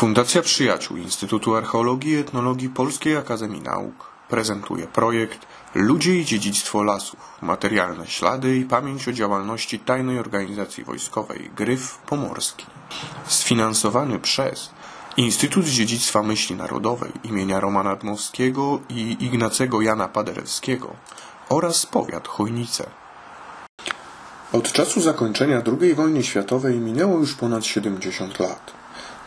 Fundacja Przyjaciół Instytutu Archeologii i Etnologii Polskiej Akademii Nauk prezentuje projekt Ludzie i dziedzictwo lasów, materialne ślady i pamięć o działalności tajnej organizacji wojskowej Gryf Pomorski. Sfinansowany przez Instytut Dziedzictwa Myśli Narodowej imienia Romana Dmowskiego i Ignacego Jana Paderewskiego oraz powiat Chojnice. Od czasu zakończenia II wojny światowej minęło już ponad 70 lat.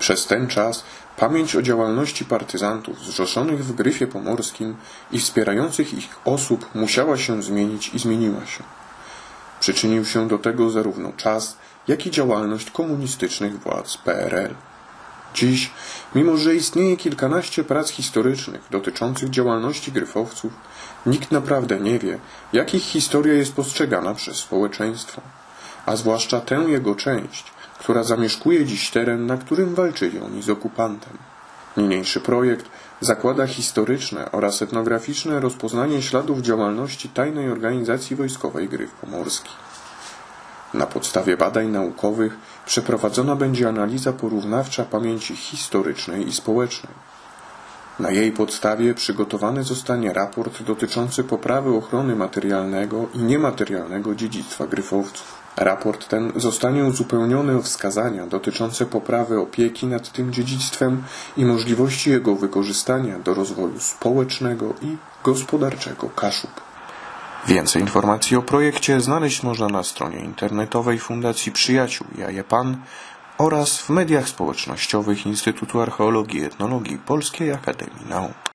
Przez ten czas pamięć o działalności partyzantów zrzeszonych w Gryfie Pomorskim i wspierających ich osób musiała się zmienić i zmieniła się. Przyczynił się do tego zarówno czas, jak i działalność komunistycznych władz PRL. Dziś, mimo że istnieje kilkanaście prac historycznych dotyczących działalności gryfowców, nikt naprawdę nie wie, jak ich historia jest postrzegana przez społeczeństwo, a zwłaszcza tę jego część, która zamieszkuje dziś teren, na którym walczyli oni z okupantem. Niniejszy projekt zakłada historyczne oraz etnograficzne rozpoznanie śladów działalności tajnej organizacji wojskowej Gryf Pomorski. Na podstawie badań naukowych przeprowadzona będzie analiza porównawcza pamięci historycznej i społecznej. Na jej podstawie przygotowany zostanie raport dotyczący poprawy ochrony materialnego i niematerialnego dziedzictwa gryfowców. Raport ten zostanie uzupełniony o wskazania dotyczące poprawy opieki nad tym dziedzictwem i możliwości jego wykorzystania do rozwoju społecznego i gospodarczego Kaszub. Więcej informacji o projekcie znaleźć można na stronie internetowej Fundacji Przyjaciół Jaje Pan oraz w mediach społecznościowych Instytutu Archeologii i Etnologii Polskiej Akademii Nauk.